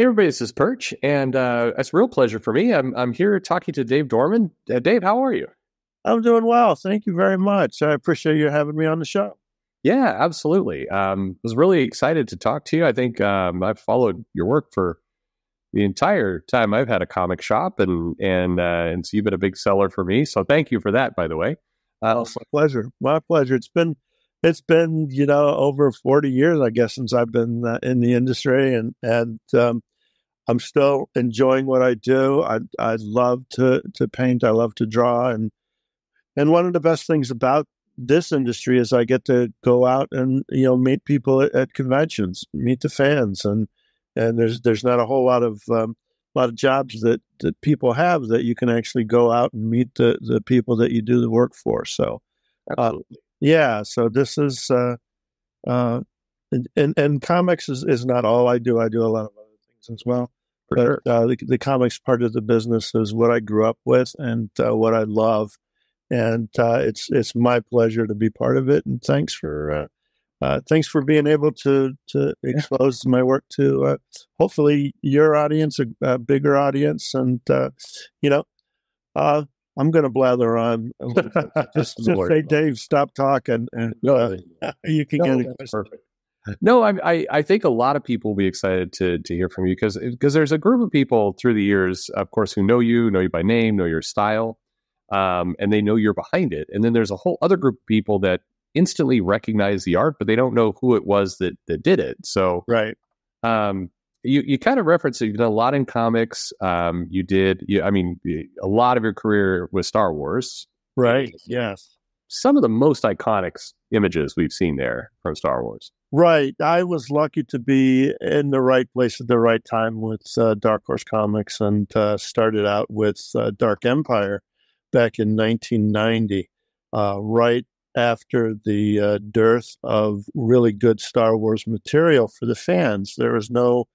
Hey, everybody, this is Perch, and uh, it's a real pleasure for me. I'm, I'm here talking to Dave Dorman. Uh, Dave, how are you? I'm doing well. Thank you very much. I appreciate you having me on the show. Yeah, absolutely. Um, was really excited to talk to you. I think um, I've followed your work for the entire time I've had a comic shop, and and uh, and so you've been a big seller for me. So thank you for that, by the way. Uh, my pleasure. My pleasure. It's been it's been you know over 40 years i guess since i've been uh, in the industry and and um, I'm still enjoying what I do. I I love to to paint. I love to draw, and and one of the best things about this industry is I get to go out and you know meet people at, at conventions, meet the fans, and and there's there's not a whole lot of um, lot of jobs that that people have that you can actually go out and meet the the people that you do the work for. So, uh, yeah. So this is uh, uh, and, and, and comics is is not all I do. I do a lot of as well but sure. uh, the, the, comics part of the business is what I grew up with and uh, what I love, and uh, it's it's my pleasure to be part of it. And thanks for uh, uh, thanks for being able to to expose my work to uh, hopefully your audience, a, a bigger audience, and you know. I'm going to blather on. just, just say, Dave, stop talking, and you can no, get it. Perfect. No, I, I, I think a lot of people will be excited to to hear from you because because there's a group of people through the years, of course, who know you, know you by name, know your style, um, and they know you're behind it. And then there's a whole other group of people that instantly recognize the art, but they don't know who it was that that did it. So right, um, you you kind of reference it. You've done a lot in comics. Um, you did, you, I mean, a lot of your career was Star Wars. Right. Yes. Some of the most iconic images we've seen there from Star Wars. Right. I was lucky to be in the right place at the right time with uh, Dark Horse Comics and uh, started out with uh, Dark Empire back in 1990, uh, right after the uh, dearth of really good Star Wars material for the fans. There was no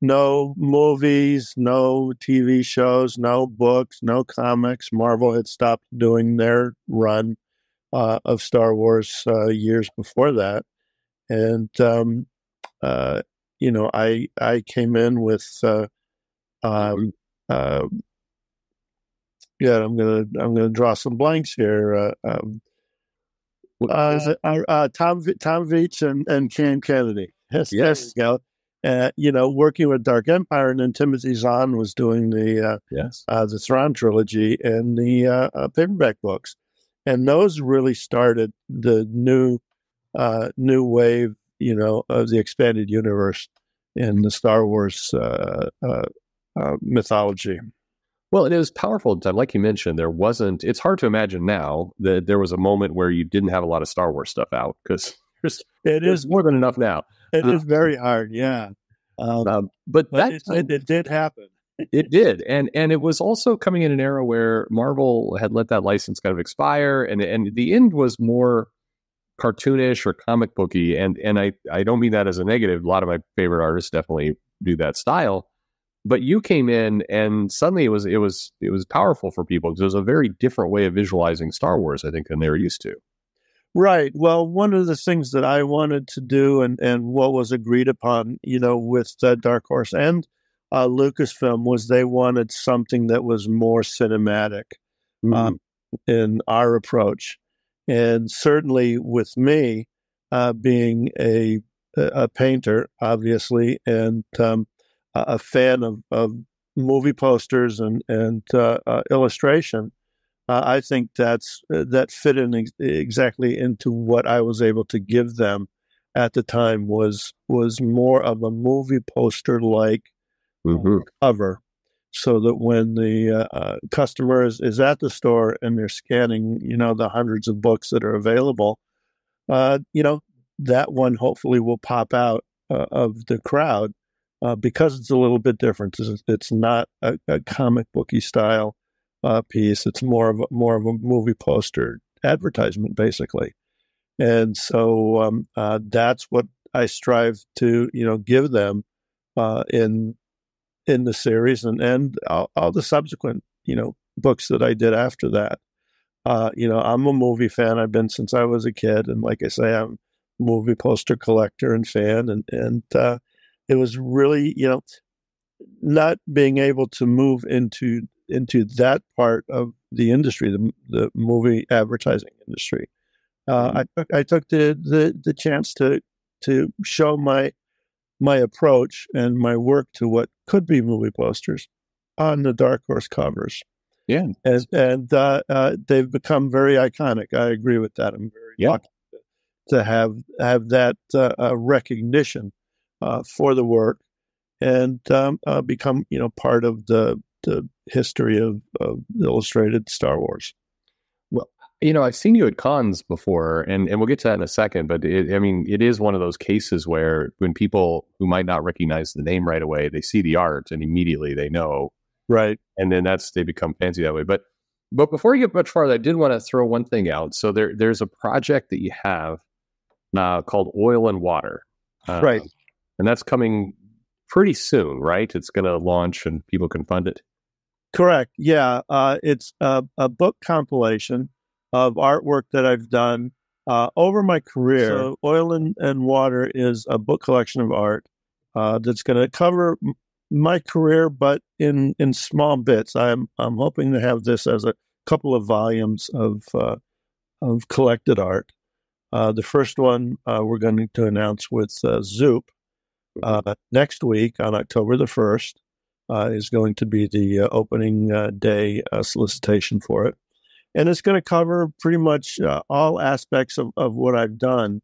no movies, no TV shows, no books, no comics. Marvel had stopped doing their run uh, of Star Wars years before that and um, uh, you know, I I came in with uh, um, uh, yeah, I'm gonna I'm gonna draw some blanks here. Uh, um, uh, uh, Tom Tom Veitch and and Cam Kennedy. Yes, yes. You know, uh, you know, working with Dark Empire, and then Timothy Zahn was doing the uh, yes the Thrawn trilogy and the paperback books, and those really started the new uh, new wave, you know, of the expanded universe in the Star Wars uh, uh, uh mythology. Well, it was powerful at the time. Like you mentioned, there wasn't, it's hard to imagine now that there was a moment where you didn't have a lot of Star Wars stuff out because there's, it is more than enough now. It uh, is very hard, yeah. Um, um, but, but that it, it, did happen. it did, and and it was also coming in an era where Marvel had let that license kind of expire, and and the end was more cartoonish or comic booky and and I I don't mean that as a negative a lot of my favorite artists definitely do that style but you came in and suddenly it was it was it was powerful for people because it was a very different way of visualizing Star Wars I think than they were used to Right. Well, one of the things that I wanted to do and, and what was agreed upon, you know, with uh, Dark Horse and uh, Lucasfilm was they wanted something that was more cinematic mm-hmm. um, in our approach. And certainly with me, uh, being a a painter, obviously, and um, a fan of, of movie posters and and uh, uh, illustration, uh, I think that's uh, that fit in ex- exactly into what I was able to give them at the time was was more of a movie poster like mm-hmm. cover so that when the uh, uh, customer is, is at the store and they're scanning, you know, the hundreds of books that are available, uh, you know, that one hopefully will pop out uh, of the crowd uh, because it's a little bit different. It's, it's not a, a, comic booky style uh, piece. It's more of a, more of a movie poster advertisement, basically. And so um, that's what I strive to, you know, give them in in the series and and all, all, the subsequent you know books that I did after that. Uh, you know, I'm a movie fan. I've been since I was a kid, and like I say, I'm a movie poster collector and fan, and and uh, it was really you know not being able to move into into that part of the industry, the, the movie advertising industry. Uh, mm-hmm. I, I took the, the, the chance to to show my my approach and my work to what could be movie posters on the Dark Horse covers. Yeah, and and uh, uh, they've become very iconic. I agree with that. I'm very yeah. lucky to have have that uh, uh recognition uh, for the work and um, uh, become you know part of the the history of, of illustrated Star Wars. You know, I've seen you at cons before, and, and we'll get to that in a second. But it, I mean, it is one of those cases where when people who might not recognize the name right away, they see the art and immediately they know, right? And then that's they become fancy that way. But but before you get much farther, I did want to throw one thing out. So there there's a project that you have uh, called Oil and Water, uh, right? And that's coming pretty soon, right? It's going to launch and people can fund it. Correct. Yeah, uh, it's a, a, book compilation of artwork that I've done uh, over my career. So, Oil and, and, Water is a book collection of art uh, that's going to cover m- my career, but in in small bits. I'm I'm hoping to have this as a couple of volumes of uh, of collected art. Uh, the first one uh, we're going to announce with Zoop mm-hmm. next week on October the first uh, is going to be the uh, opening uh, day uh, solicitation for it. And it's going to cover pretty much uh, all aspects of, of what I've done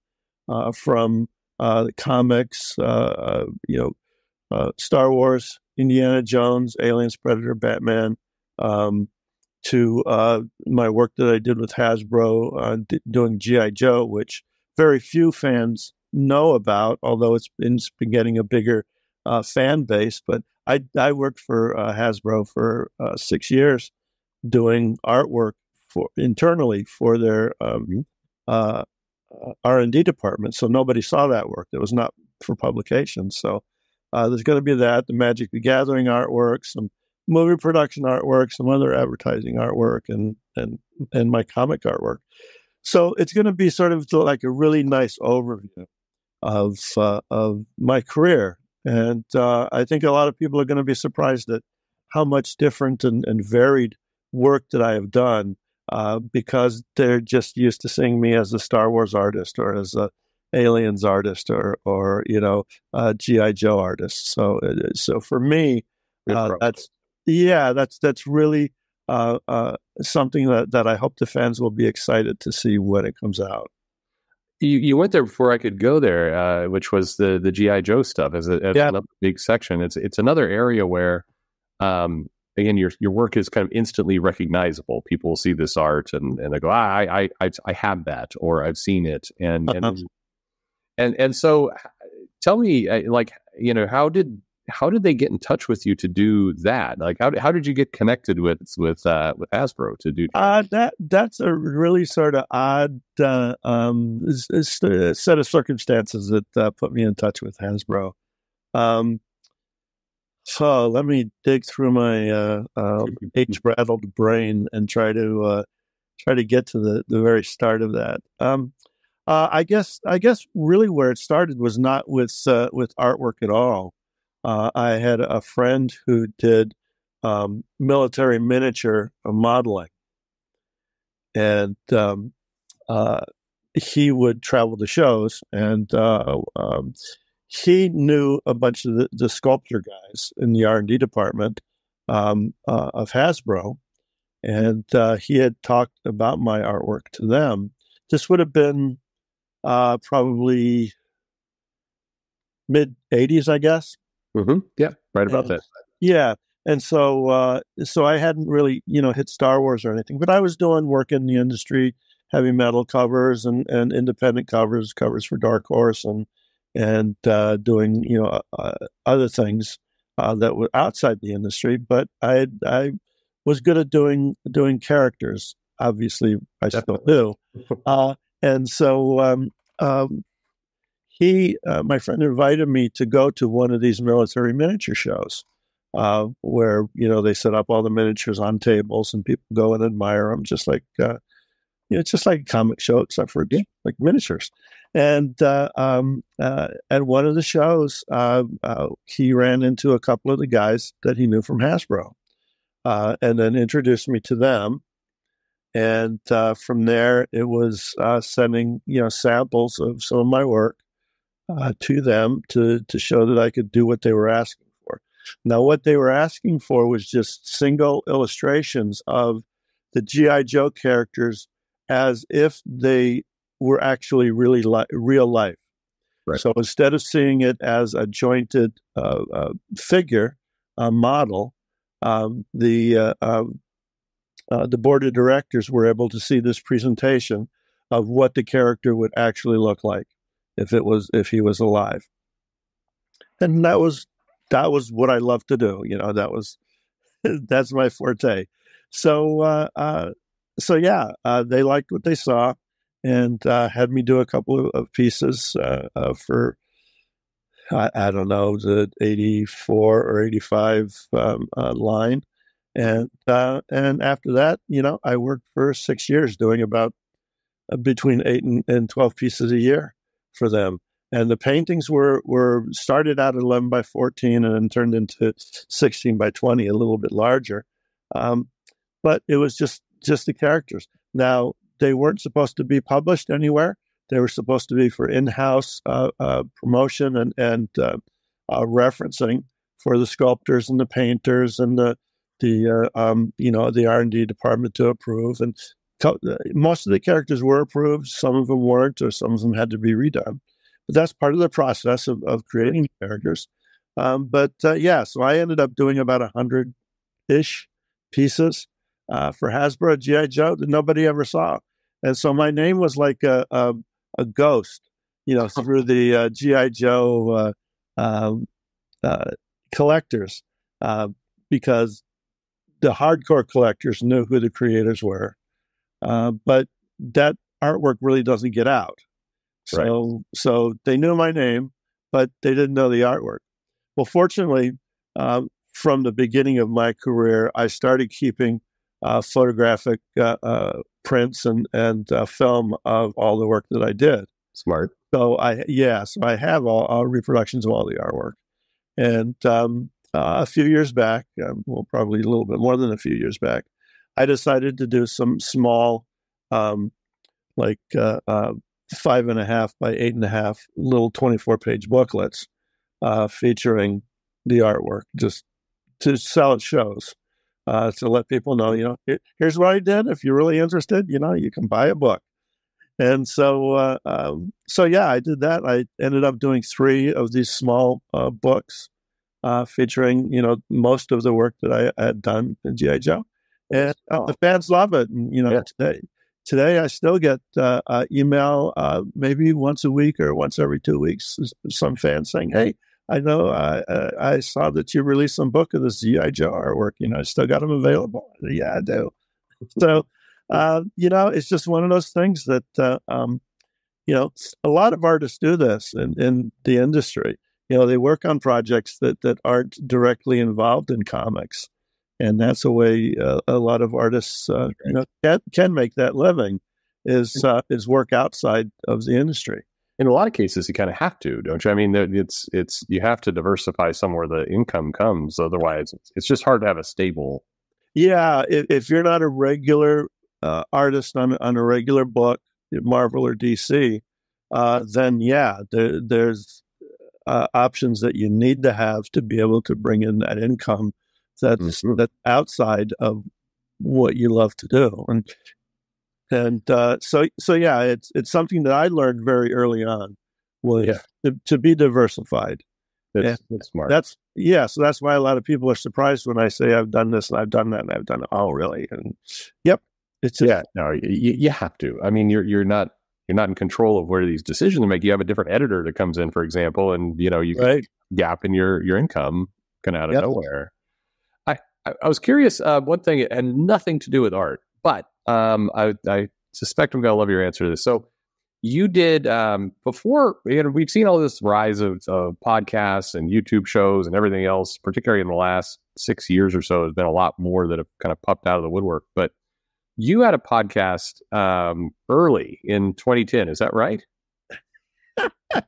uh, from the comics, you know, Star Wars, Indiana Jones, Aliens, Predator, Batman, um, to my work that I did with Hasbro d- doing G.I. Joe, which very few fans know about, although it's been, it's been getting a bigger uh, fan base. But I, I worked for uh, Hasbro for uh, six years doing artwork for internally for their um, mm-hmm. uh, uh, R and D department. So nobody saw that work. It was not for publication. So uh, there's going to be that the Magic the Gathering artwork, some movie production artwork, some other advertising artwork, and and and my comic artwork. So it's going to be sort of like a really nice overview of uh, of my career and uh, I think a lot of people are going to be surprised at how much different and, and varied work that I have done uh, because they're just used to seeing me as a Star Wars artist or as a Aliens artist or or you know a GI Joe artist. So uh, so for me, uh, that's yeah, that's that's really uh, uh, something that that I hope the fans will be excited to see when it comes out you, you went there before I could go there, uh, which was the the GI Joe stuff as, a, as yeah. another big section. It's it's another area where, um, again, your your work is kind of instantly recognizable. People will see this art and, and they go, ah, I I I I have that or I've seen it, and uh-huh. and and and so, tell me, uh, like you know, how did how did they get in touch with you to do that? Like, how, how did you get connected with with uh, with Hasbro to do? Uh, that that's a really sort of odd uh, um, set of circumstances that uh, put me in touch with Hasbro. Um, so let me dig through my uh, um, age rattled brain and try to uh, try to get to the, the very start of that. Um, uh, I guess I guess really where it started was not with uh, with artwork at all. Uh, I had a friend who did um, military miniature modeling, and um, uh, he would travel to shows, and uh, um, he knew a bunch of the, the sculptor guys in the R and D department um, uh, of Hasbro, and uh, he had talked about my artwork to them. This would have been uh, probably mid '80s, I guess. Mm-hmm. Yeah, right about and, that. Yeah, and so uh, so I hadn't really you know hit Star Wars or anything, but I was doing work in the industry, heavy metal covers and, and independent covers, covers for Dark Horse, and and uh, doing you know uh, other things uh, that were outside the industry. But I I was good at doing doing characters. Obviously, I Definitely. still do. Uh, and so um, um, he, uh, my friend, invited me to go to one of these military miniature shows, uh, where you know they set up all the miniatures on tables and people go and admire them, just like uh, you know, it's just like a comic show, except for yeah. like miniatures. And uh, um, uh, at one of the shows, uh, uh, he ran into a couple of the guys that he knew from Hasbro, uh, and then introduced me to them. And uh, from there, it was sending you know samples of some of my work to them to to show that I could do what they were asking for. Now, what they were asking for was just single illustrations of the GI Joe characters as if they were actually really li- real life. Right. So instead of seeing it as a jointed uh, uh, figure, a model, um, the uh, um, uh, the board of directors were able to see this presentation of what the character would actually look like if it was if he was alive. And that was that was what I love to do. You know, that was that's my forte. So uh, uh, so yeah, uh, they liked what they saw and uh, had me do a couple of, pieces uh, uh, for I, I, don't know the eighty four or eighty five um, uh, line, and uh, and after that, you know, I worked for six years doing about between eight and, and twelve pieces a year for them. And the paintings were were started out at eleven by fourteen and then turned into sixteen by twenty, a little bit larger. Um, but it was just just the characters. Now, they weren't supposed to be published anywhere. They were supposed to be for in-house uh, uh, promotion and and uh, uh referencing for the sculptors and the painters and the the uh, um, you know the R and D department to approve. And uh, most of the characters were approved. Some of them weren't, or some of them had to be redone. But that's part of the process of, of creating characters. Um, but yeah, so I ended up doing about a hundred ish pieces uh, for Hasbro GI Joe that nobody ever saw, and so my name was like a a, a ghost, you know, through the uh, GI Joe uh, um, uh collectors, uh, because the hardcore collectors knew who the creators were, uh, but that artwork really doesn't get out. So right. so they knew my name, but they didn't know the artwork. Well, fortunately, from the beginning of my career, I started keeping uh, photographic uh, uh, prints and and uh, film of all the work that I did. Smart. So I yeah, so I have all, all reproductions of all the artwork, and um, uh, a few years back, um, well, probably a little bit more than a few years back, I decided to do some small, um, like uh, five and a half by eight and a half little twenty four page booklets featuring the artwork, just to sell at shows uh, to let people know, you know, here, here's what I did. If you're really interested, you know, you can buy a book. And so, uh, um, so yeah, I did that. I ended up doing three of these small uh, books uh, featuring, you know, most of the work that I, had done in GI Joe, and uh, the fans love it. And you know, yeah. today, today I still get uh, email maybe once a week or once every two weeks. Some fans saying, "Hey, I know I, I saw that you released some book of this GI Joe artwork. You know, I still got them available. Yeah, I do. So, uh, you know, it's just one of those things that, uh, um, you know, a lot of artists do this in, in the industry. You know, they work on projects that, that aren't directly involved in comics. And that's a way uh, a lot of artists, uh, you know, can, can make that living is, uh, is work outside of the industry in a lot of cases you kind of have to don't you i mean it's it's you have to diversify somewhere the income comes otherwise it's, just hard to have a stable yeah if, if you're not a regular uh, artist on, on a regular book marvel or dc uh, then yeah there, there's uh, options that you need to have to be able to bring in that income that's mm-hmm. that's outside of what you love to do and and uh, so so yeah, it's it's something that I learned very early on was yeah. to, to, be diversified. That's, that's, smart. That's yeah. So that's why a lot of people are surprised when I say I've done this and I've done that and I've done it. Oh, really? And yep, it's just, yeah. No, you, you have to. I mean, you're you're not you're not in control of where these decisions are made. You have a different editor that comes in, for example, and you know you right. gap in your your income kind of out of yep. nowhere. I, I, I was curious. Uh, one thing and nothing to do with art, but um, I, I suspect I'm going to love your answer to this. So you did um, before, you know, we've seen all this rise of, of podcasts and YouTube shows and everything else, particularly in the last six years or so, there's been a lot more that have kind of popped out of the woodwork. But you had a podcast um, early in 2010. Is that right?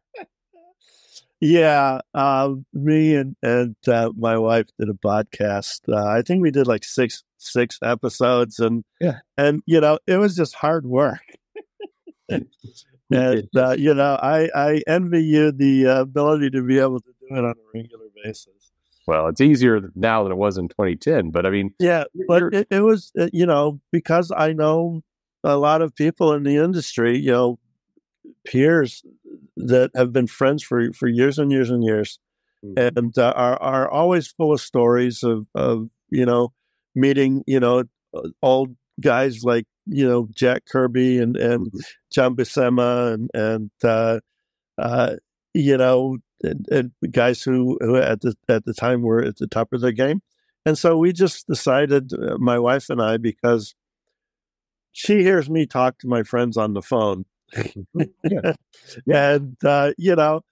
yeah, uh, me and and uh, my wife did a podcast. Uh, I think we did like six six episodes, and yeah, and you know it was just hard work. and uh, you know, I I envy you the ability to be able to do it on a regular basis. Well, it's easier now than it was in 2010, but I mean, yeah, but it, it was uh, you know because I know a lot of people in the industry, you know, peers that have been friends for for years and years and years, mm-hmm. and uh, are are always full of stories of of you know meeting you know old guys like you know Jack Kirby and and mm-hmm. John Buscema and and uh, uh, you know and, and, guys who, who at the at the time were at the top of their game, and so we just decided, uh, my wife and I, because she hears me talk to my friends on the phone, mm-hmm. yeah. and uh, you know.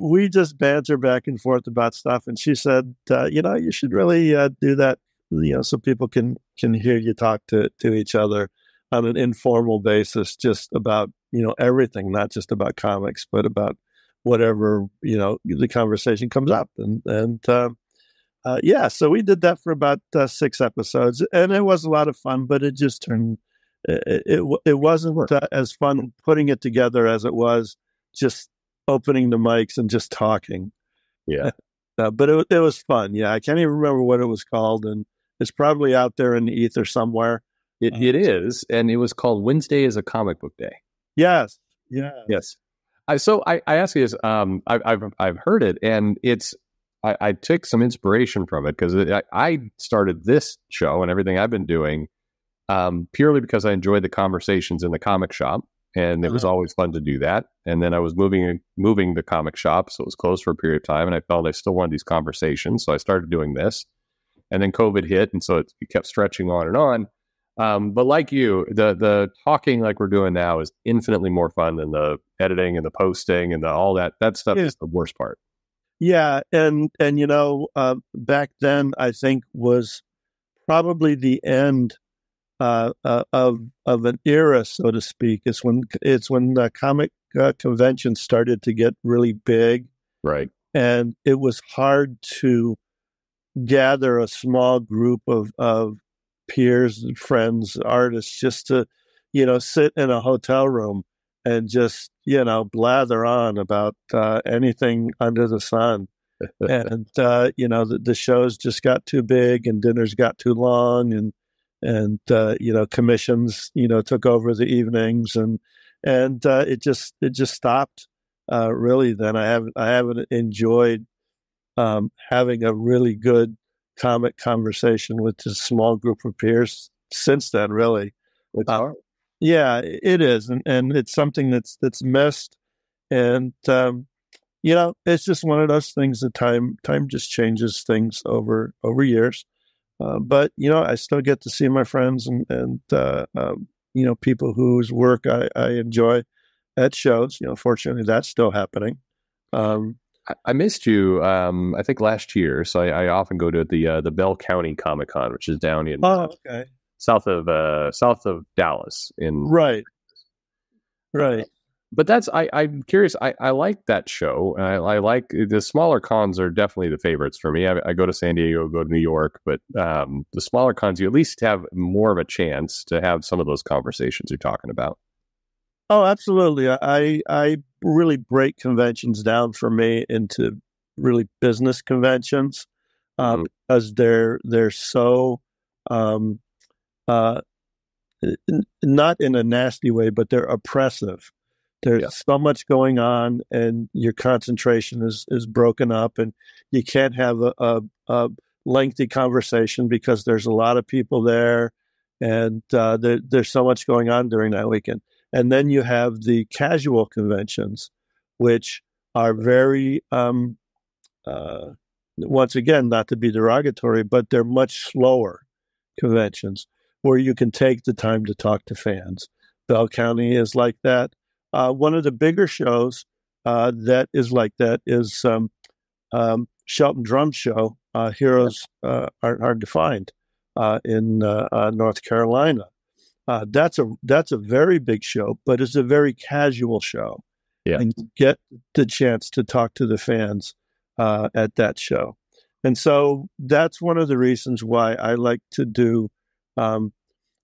We just banter back and forth about stuff, and she said, uh, "You know, you should really uh, do that you know so people can can hear you talk to to each other on an informal basis just about you know everything not just about comics but about whatever you know the conversation comes up. And and uh, uh, yeah so we did that for about uh, six episodes and it was a lot of fun but it just turned it it, it wasn't uh, as fun putting it together as it was just opening the mics and just talking. Yeah. Uh, but it, it was fun. Yeah i can't even remember what it was called and it's probably out there in the ether somewhere it, uh, it is, and it was called Wednesday is a comic book day. Yes, yeah, yes. I, so I, I ask you this. Um, I, I've I've heard it, and it's I, I took some inspiration from it because I, I started this show and everything I've been doing um, purely because I enjoyed the conversations in the comic shop, and it was uh-huh. always fun to do that. And then I was moving moving the comic shop, so it was closed for a period of time, and I felt I still wanted these conversations, so I started doing this. And then COVID hit, and so it, it kept stretching on and on. Um, but like you, the the talking like we're doing now is infinitely more fun than the editing and the posting and the, all that. That stuff yeah. is the worst part. Yeah, and and you know, uh, back then I think was probably the end uh, uh, of of an era, so to speak. It's when it's when the comic uh, conventions started to get really big, right? And it was hard to gather a small group of of peers and friends, artists, just to, you know, sit in a hotel room and just, you know, blather on about uh, anything under the sun. and uh, you know, the, the, shows just got too big, and dinners got too long, and and uh, you know, commissions, you know, took over the evenings, and and uh, it just it just stopped. Uh, really, then I haven't I haven't enjoyed um, having a really good comic conversation with a small group of peers since then, really. Uh, yeah, it is, and and it's something that's that's missed, and um, you know, it's just one of those things that time time just changes things over over years. Uh, but you know, I still get to see my friends and and uh, um, you know people whose work I, I enjoy at shows. You know, fortunately, that's still happening. Um, I missed you. Um, I think last year, so I, I often go to the uh, the Bell County Comic Con, which is down in oh, okay. south of uh, south of Dallas. In right, right. But that's I, I'm curious. I, I like that show. I, I like the smaller cons are definitely the favorites for me. I, I go to San Diego, go to New York, but um, the smaller cons you at least have more of a chance to have some of those conversations you're talking about. Oh, absolutely. I I really break conventions down for me into really business conventions um, mm-hmm. because they're they're so um, uh, not in a nasty way, but they're oppressive. There's yeah. so much going on, and your concentration is is broken up, and you can't have a, a, a lengthy conversation because there's a lot of people there, and uh, there, there's so much going on during that weekend. And then you have the casual conventions, which are very, um, uh, once again, not to be derogatory, but they're much slower conventions where you can take the time to talk to fans. Bell County is like that. Uh, one of the bigger shows uh, that is like that is um, um, Shelton Drum Show. Uh, Heroes uh, aren't hard to find uh, in uh, North Carolina. Uh, that's a that's a very big show, but it's a very casual show. Yeah. and you get the chance to talk to the fans uh, at that show, and so that's one of the reasons why I like to do um,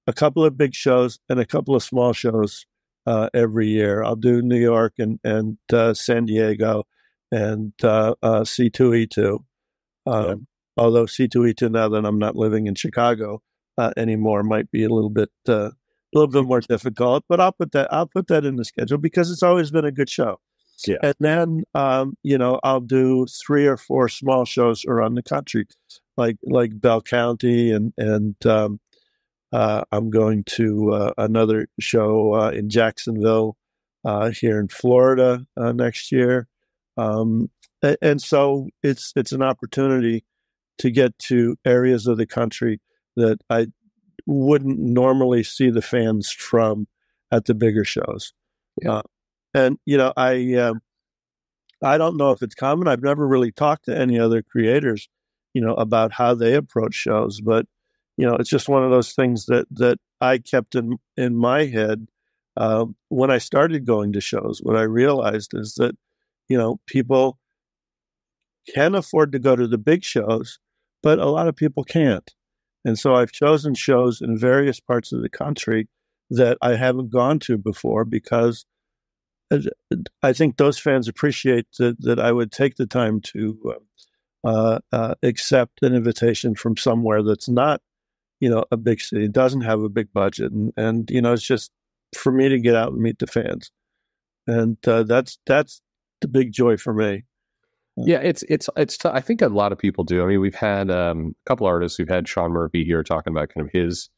a couple of big shows and a couple of small shows uh, every year. I'll do New York and and uh, San Diego and uh, C2E2. Um, Yeah. Although C2E2 now that I'm not living in Chicago uh, anymore might be a little bit uh, a little bit more difficult, but I'll put that I'll put that in the schedule because it's always been a good show. Yeah. And then um, you know I'll do three or four small shows around the country, like like Bell County and and um, uh, I'm going to uh, another show uh, in Jacksonville uh, here in Florida uh, next year, um, a- and so it's it's an opportunity to get to areas of the country that I wouldn't normally see the fans from at the bigger shows. Yeah. Uh, and you know, I um I don't know if it's common. I've never really talked to any other creators, you know, about how they approach shows, but you know, it's just one of those things that that I kept in in my head uh, when I started going to shows. What I realized is that you know people can afford to go to the big shows, but a lot of people can't. And so I've chosen shows in various parts of the country that I haven't gone to before because uh, I think those fans appreciate that, that I would take the time to uh, uh, accept an invitation from somewhere that's not, you know, a big city, doesn't have a big budget, and, and you know, it's just for me to get out and meet the fans, and uh, that's that's the big joy for me. Yeah, it's it's it's. T- I think a lot of people do. I mean, we've had um, a couple artists. We've had Sean Murphy here talking about kind of his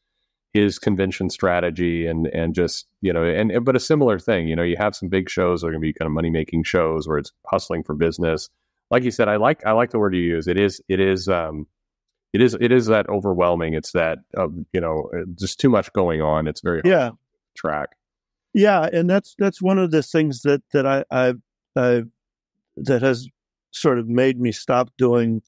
his convention strategy and and just you know and but a similar thing. You know, you have some big shows that are going to be kind of money making shows where it's hustling for business. Like you said, I like I like the word you use. It is it is um it is it is that overwhelming. It's that uh, you know just too much going on. It's very hard Yeah, to track. Yeah, and that's that's one of the things that that I I I that has sort of made me stop doing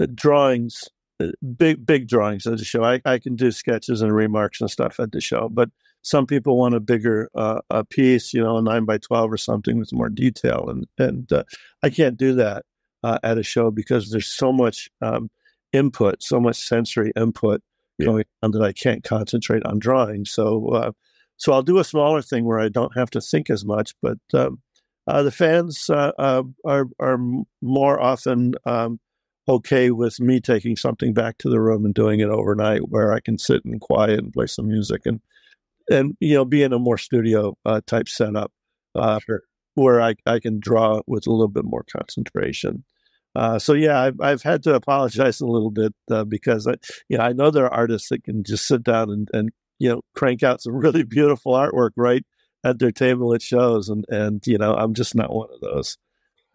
uh, drawings, uh, big big drawings at the show. I I can do sketches and remarks and stuff at the show, but some people want a bigger uh, a piece, you know, a nine by twelve or something with more detail, and and uh, I can't do that uh, at a show because there's so much um, input, so much sensory input Yeah. going on that I can't concentrate on drawing. So. Uh, so I'll do a smaller thing where I don't have to think as much, but um, uh, the fans uh, uh, are are more often um, okay with me taking something back to the room and doing it overnight, where I can sit and quiet and play some music and and you know be in a more studio uh, type setup uh, where I, I can draw with a little bit more concentration. Uh, so yeah, I've I've had to apologize a little bit uh, because I you know I know there are artists that can just sit down and, and you know crank out some really beautiful artwork right at their table at shows and and you know i'm just not one of those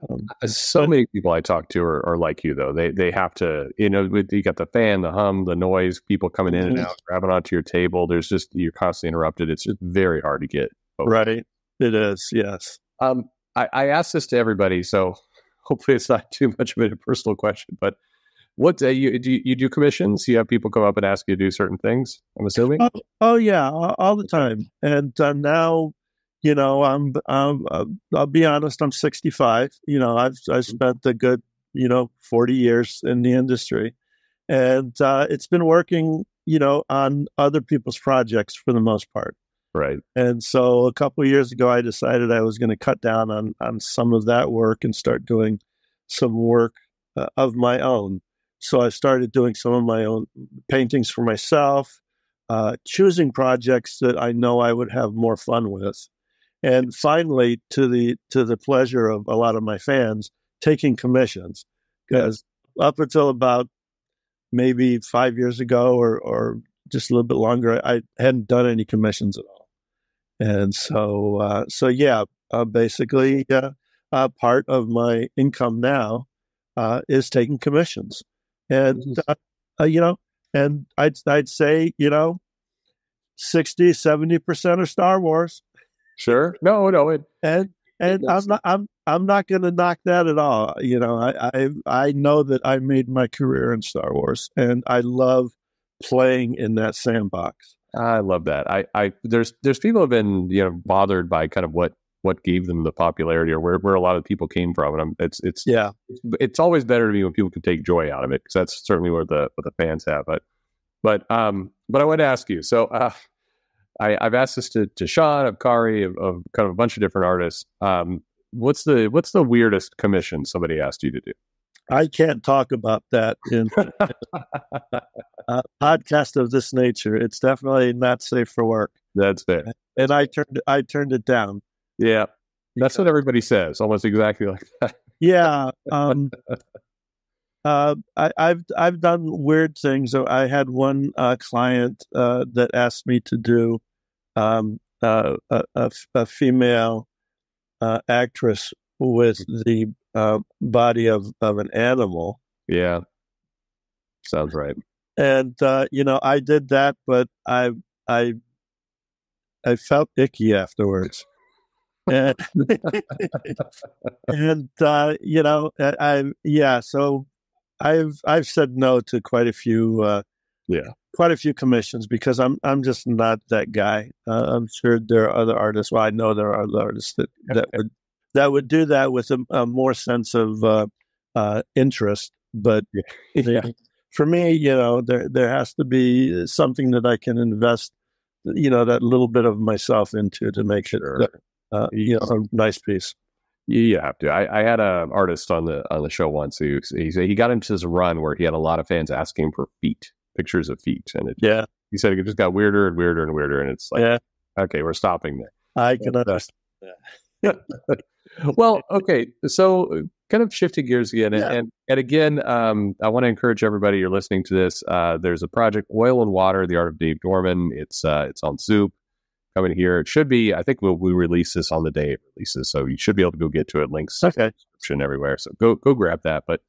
um, So many people I talk to are, are like you, though. They they have to, you know, with, you got the fan, the hum, the noise, people coming in and Mhm. out, grabbing onto your table. There's just you're constantly interrupted. It's just very hard to get. focused. right it is yes Um, I, I asked this to everybody, so hopefully it's not too much of a personal question. But what uh, you do? You, you do commissions? You have people come up and ask you to do certain things. I'm assuming. oh, oh yeah all, all the time and uh, now you know i'm i'm uh, i'll be honest i'm 65 you know i've i spent a good you know 40 years in the industry and uh, it's been working you know on other people's projects for the most part Right. And so a couple of years ago, I decided I was going to cut down on on some of that work and start doing some work uh, of my own. So I started doing some of my own paintings for myself, uh, choosing projects that I know I would have more fun with, and finally, to the to the pleasure of a lot of my fans, taking commissions. Because up until about maybe five years ago, or or just a little bit longer, I hadn't done any commissions at all. And so, uh, so yeah, uh, basically, uh, uh, part of my income now uh, is taking commissions, and uh, uh, you know, and I'd I'd say you know, 60, 70 percent are Star Wars, Sure. No. No. It, and and I'm not I'm I'm not going to knock that at all. You know, I, I I know that I made my career in Star Wars, and I love playing in that sandbox. I love that. I, I there's there's people have been you know bothered by kind of what what gave them the popularity or where, where a lot of people came from, and I'm, it's it's yeah it's, it's always better to me when people can take joy out of it because that's certainly what the what the fans have. But but um but I want to ask you. So uh, I I've asked this to to Sean of Kari of, of kind of a bunch of different artists. Um, what's the what's the weirdest commission somebody asked you to do? I can't talk about that in a podcast of this nature. It's definitely not safe for work. That's fair. And I turned I turned it down. Yeah, that's what everybody says. Almost exactly like that. Yeah. Um, uh, I, have I've done weird things. So I had one uh, client uh, that asked me to do um, uh, a, a, a, female uh, actress with mm-hmm. the uh, body of, of an animal. Yeah, sounds right. And you know, I did that, but I I I felt icky afterwards and, and uh, you know, I yeah. So I've I've said no to quite a few. Uh, yeah, quite a few commissions because I'm I'm just not that guy. Uh, I'm sure there are other artists. Well, I know there are other artists that that would that would do that with a, a more sense of uh, uh, interest. But yeah. for me, you know, there there has to be something that I can invest, you know, that little bit of myself into to make it sure uh, you know, a nice piece. You have to. I, I had an artist on the on the show once who he he got into this run where he had a lot of fans asking for feet, pictures of feet, and it, yeah, he said it just got weirder and weirder and weirder, and it's like, yeah, okay, we're stopping there. I can understand. well, okay, so uh, kind of shifting gears again, yeah. and and again, um, I want to encourage everybody you're listening to this. Uh, there's a project, Oil and Water: The Art of Dave Dorman. It's uh, it's on Zoop coming here. It should be. I think we'll we release this on the day it releases, so you should be able to go get to it. Links okay. description everywhere. So go go grab that. But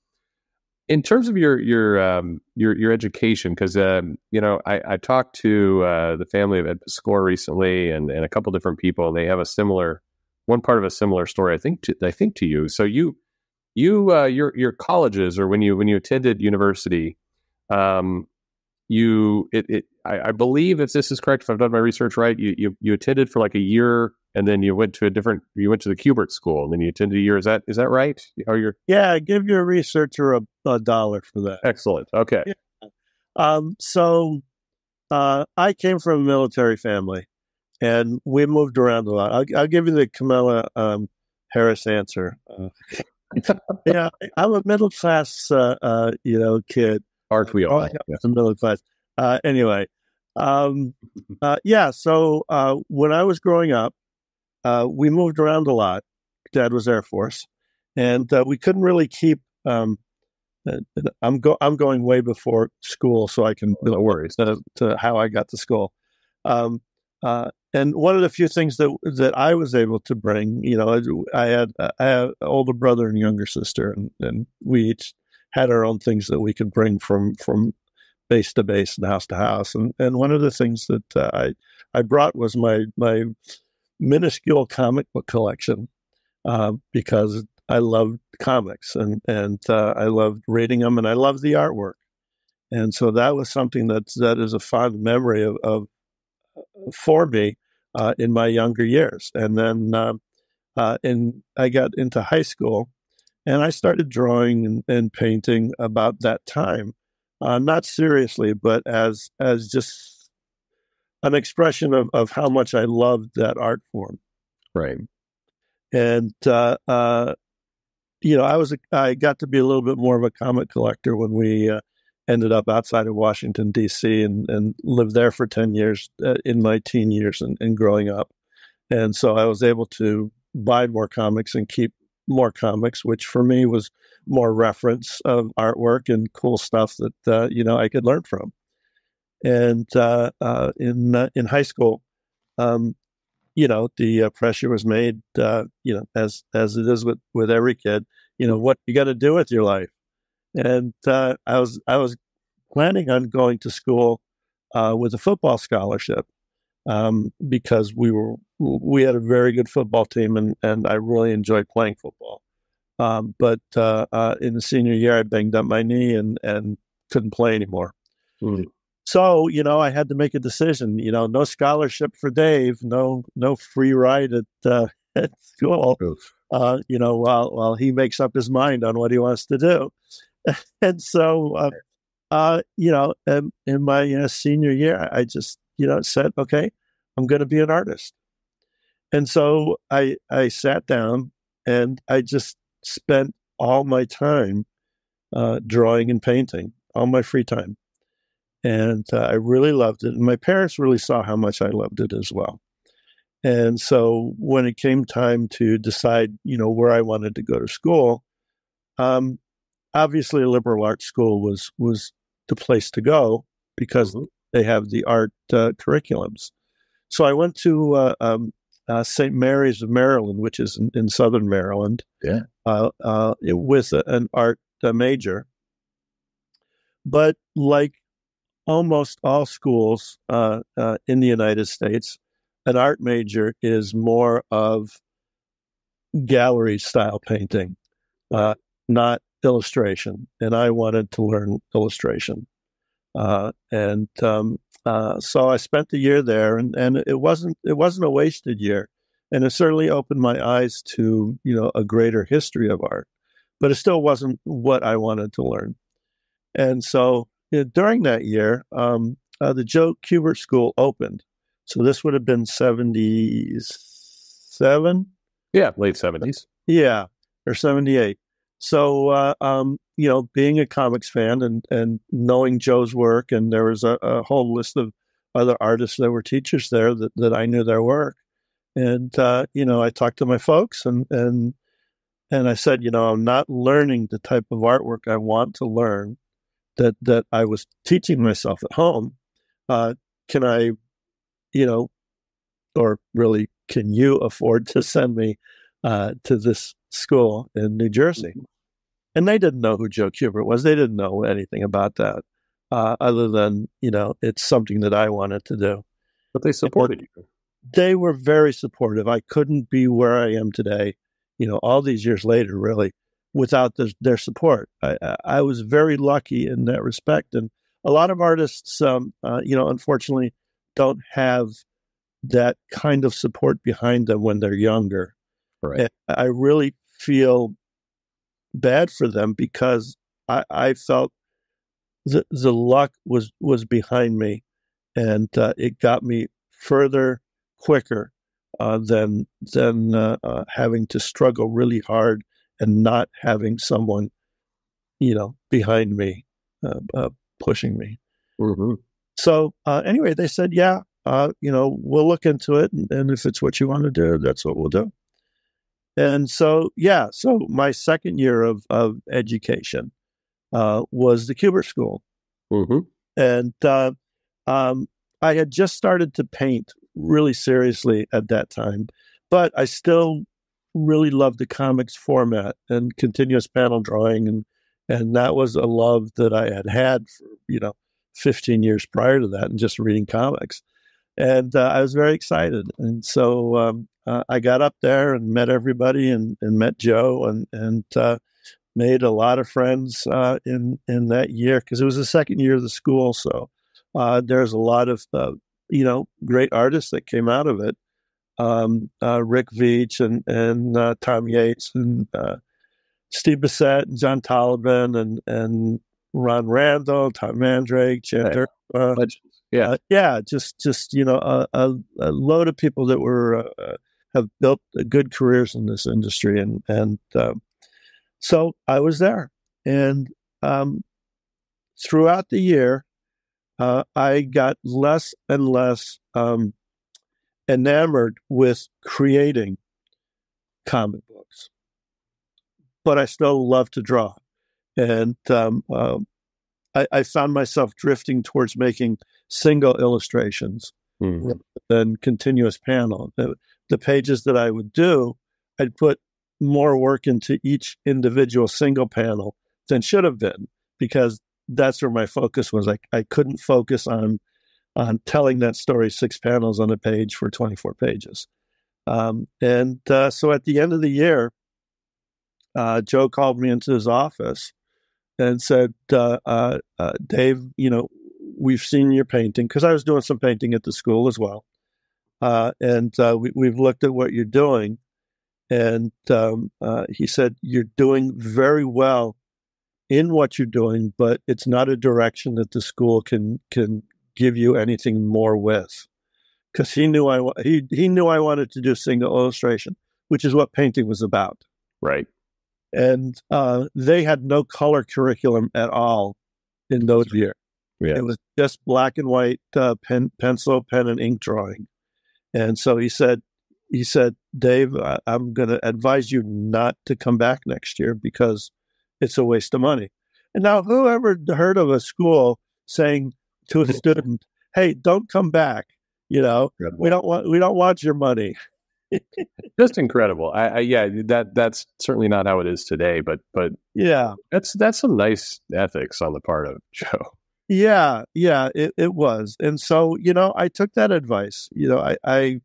in terms of your your um, your your education, because um, you know I, I talked to uh, the family of Ed Piskor recently, and and a couple different people, and they have a similar one part of a similar story. I think to, I think to you. So you you uh, your your colleges or when you when you attended university. Um, you it, it I, I, believe if this is correct, if I've done my research right, you, you you attended for like a year and then you went to a different you went to the Kubert school and then you attended a year. Is that is that right? How you're Yeah, give your researcher a, a dollar for that. Excellent. Okay. Yeah. Um so uh, I came from a military family and we moved around a lot. I'll, I'll give you the Kamala um, Harris answer. Uh, yeah, I'm a middle class, uh, uh, you know, kid Aren't we all? Oh, yeah. middle class. Uh, anyway, um, uh, yeah. So uh, when I was growing up, uh, we moved around a lot. Dad was Air Force, and uh, we couldn't really keep. Um, uh, I'm go- I'm going way before school, so I can no worries to, to how I got to school. Um, and one of the few things that that I was able to bring, you know, I had I had an older brother and younger sister, and, and we each had our own things that we could bring from from base to base and house to house. And and one of the things that uh, I I brought was my my minuscule comic book collection uh, because I loved comics and and uh, I loved reading them and I loved the artwork. And so that was something that that is a fond memory of, of for me uh, in my younger years. And then um, uh, in I got into high school and I started drawing and, and painting about that time, uh, not seriously, but as as just an expression of, of how much I loved that art form. Right. And uh, uh, you know, I was a, I got to be a little bit more of a comic collector when we uh, ended up outside of Washington D.C. and and lived there for ten years uh, in my teen years and, and growing up, and so I was able to buy more comics and keep more comics, which for me was more reference of artwork and cool stuff that uh, you know I could learn from. And uh, uh, in uh, in high school, um, you know, the uh, pressure was made, uh, you know, as as it is with with every kid. You know, what you got to do with your life. And I was I was planning on going to school with a football scholarship um, because we were we had a very good football team and, and I really enjoyed playing football. Um, but uh, uh, in the senior year, I banged up my knee and, and couldn't play anymore. Mm. so you know, I had to make a decision. You know, no scholarship for Dave, no no free ride at uh, at school. Uh, you know, while while he makes up his mind on what he wants to do, and so uh, uh, you know, in, in my uh, senior year, I just you know said, okay, I'm going to be an artist, and so I I sat down and I just spent all my time uh, drawing and painting, all my free time and uh, I really loved it. And my parents really saw how much I loved it as well. And so when it came time to decide, you know, where I wanted to go to school, um, obviously a liberal arts school was was the place to go because mm-hmm. they have the art uh, curriculums. So I went to uh, um, uh, St. Mary's of Maryland, which is in, in southern Maryland, yeah, uh, uh, with a, an art uh, major. But like almost all schools uh, uh, in the United States, an art major is more of gallery style painting, uh, not illustration. And I wanted to learn illustration. Uh, and um, uh, so I spent the year there, and, and it wasn't it wasn't a wasted year, and it certainly opened my eyes to you know a greater history of art, but it still wasn't what I wanted to learn. And so you know, during that year, um, uh, the Joe Kubert School opened. So this would have been 77? Yeah, late 70s. Yeah, or 78. So, uh, um, you know, being a comics fan and, and knowing Joe's work, and there was a, a, whole list of other artists that were teachers there that, that I knew their work. And, uh, you know, I talked to my folks and, and, and I said, you know, I'm not learning the type of artwork I want to learn that that I was teaching myself at home. Uh, can I, you know, or really, can you afford to send me uh, to this school in New Jersey? And they didn't know who Joe Kubert was. They didn't know anything about that, uh, other than you know, it's something that I wanted to do. But they supported you. They were very supportive. I couldn't be where I am today, you know, all these years later, really, without the, their support. I, I, was very lucky in that respect, and a lot of artists, um, uh, you know, unfortunately, don't have that kind of support behind them when they're younger. Right. And I really feel bad for them because I, I felt the the luck was was behind me, and uh, it got me further quicker uh, than than uh, uh having to struggle really hard and not having someone, you know, behind me, uh, uh, pushing me. Mm-hmm. So uh, anyway, they said, yeah, uh, you know, we'll look into it, and, and, if it's what you want to do, that's what we'll do. And so, yeah, so my second year of of education uh, was the Kubert School, mm-hmm. and uh, um, I had just started to paint really seriously at that time, but I still really loved the comics format and continuous panel drawing and and that was a love that I had had for you know 15 years prior to that and just reading comics. And uh, I was very excited. And so um, uh, I got up there and met everybody and, and met Joe and and uh, made a lot of friends uh, in in that year because it was the second year of the school so uh, there's a lot of uh, you know great artists that came out of it. Um, uh, Rick Veitch and and uh, Tom Yeates and uh, Steve Bissette and John Totleben and and Ron Randall, Tom Mandrake, Chandler. Yeah, uh, yeah, just just you know a, a, a load of people that were uh, have built good careers in this industry, and and um, so I was there, and um, throughout the year, I got less and less. Um, enamored with creating comic books, but I still love to draw. And um, uh, I, I, found myself drifting towards making single illustrations mm. than continuous panel. The, pages that I would do, I'd put more work into each individual single panel than should have been because that's where my focus was. I, I couldn't focus on on telling that story six panels on a page for 24 pages. Um, and uh, so at the end of the year, uh, Joe called me into his office and said, uh, uh, uh Dave, you know, we've seen your painting because I was doing some painting at the school as well, uh, and uh, we, we've looked at what you're doing, and um, uh, he said you're doing very well in what you're doing, but it's not a direction that the school can can give you anything more with, because he knew I he he knew I wanted to do single illustration, which is what painting was about, right? And uh, they had no color curriculum at all in those years. Yeah. It was just black and white uh, pen, pencil, pen, and ink drawing. And so he said, he said, Dave, I, I'm going to advise you not to come back next year because it's a waste of money. And now, whoever heard of a school saying to a student, "Hey, don't come back," you know, we don't want we don't want your money. Just incredible. I, I, yeah, that that's certainly not how it is today, but but yeah, that's that's some nice ethics on the part of Joe. Yeah, yeah, it, it was. And so, you know, I took that advice. You know, I I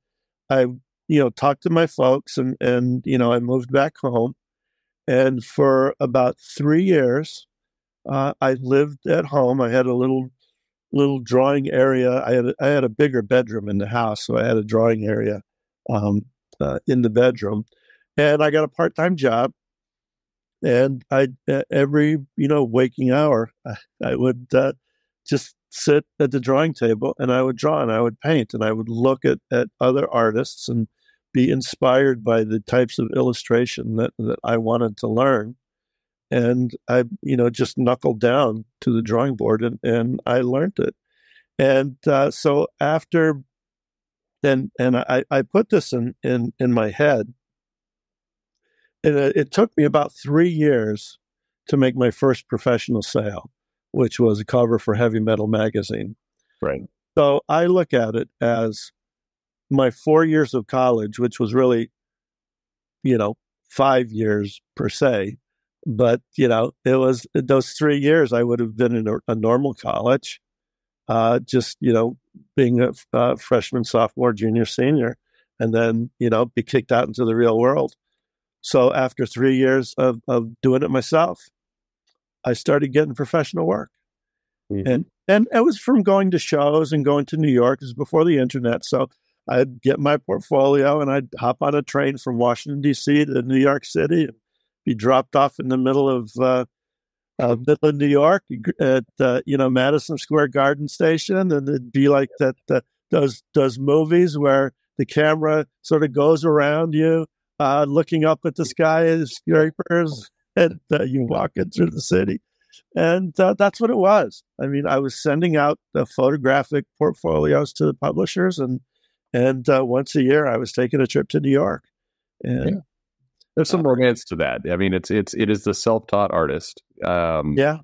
I you know, talked to my folks and and you know, I moved back home. And for about 3 years, uh, I lived at home. I had a little little drawing area. I had a, I had a bigger bedroom in the house, so I had a drawing area um, uh, in the bedroom, and I got a part time job. And I every you know waking hour, I, I would uh, just sit at the drawing table and I would draw and I would paint and I would look at, at other artists and be inspired by the types of illustration that, that I wanted to learn. And I, you know, just knuckled down to the drawing board and, and I learned it. And uh, so after, and, and I, I put this in, in, in my head. And it, it took me about three years to make my first professional sale which was a cover for Heavy Metal magazine. Right. So I look at it as my four years of college, which was really, you know, five years per se. But, you know, it was those three years I would have been in a, a normal college, uh, just, you know, being a, a freshman, sophomore, junior, senior, and then, you know, be kicked out into the real world. So after three years of, of doing it myself, I started getting professional work. Mm-hmm. And and it was from going to shows and going to New York. It was before the internet. So I'd get my portfolio and I'd hop on a train from Washington, D.C. to New York City and be dropped off in the middle of uh, uh, middle of New York at uh, you know Madison Square Garden Station, and it'd be like that uh, those those movies where the camera sort of goes around you, uh, looking up at the sky as scrapers and uh, you walk it through the city. And uh, that's what it was. I mean, I was sending out the photographic portfolios to the publishers, and and uh, once a year, I was taking a trip to New York. And yeah. there's some romance to that. I mean, it's it's it is the self-taught artist. Um, yeah,